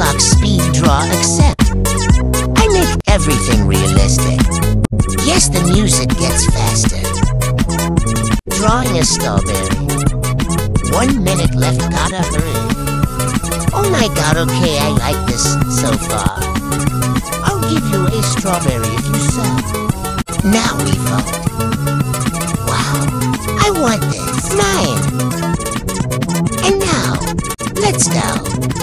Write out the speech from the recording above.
Roblox speed draw accept. I make everything realistic. Yes, the music gets faster. Drawing a strawberry. One minute left, gotta hurry. Oh my god, okay, I like this so far. I'll give you a strawberry if you sell. Now we vote. Wow, I want this. mine. And now, let's go.